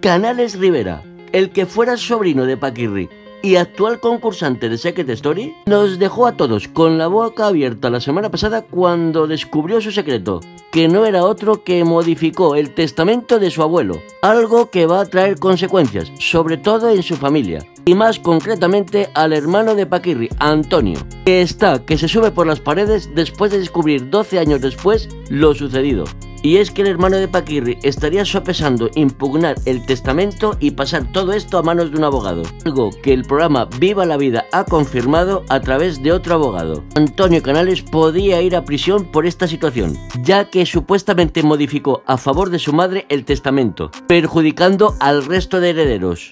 Canales Rivera, el que fuera sobrino de Paquirri y actual concursante de Secret Story, nos dejó a todos con la boca abierta la semana pasada cuando descubrió su secreto, que no era otro que modificó el testamento de su abuelo, algo que va a traer consecuencias, sobre todo en su familia, y más concretamente al hermano de Paquirri, Antonio, que está que se sube por las paredes después de descubrir 12 años después lo sucedido. Y es que el hermano de Paquirri estaría sopesando impugnar el testamento y pasar todo esto a manos de un abogado. Algo que el programa Viva la Vida ha confirmado a través de otro abogado. Antonio Canales podía ir a prisión por esta situación, ya que supuestamente modificó a favor de su madre el testamento, perjudicando al resto de herederos.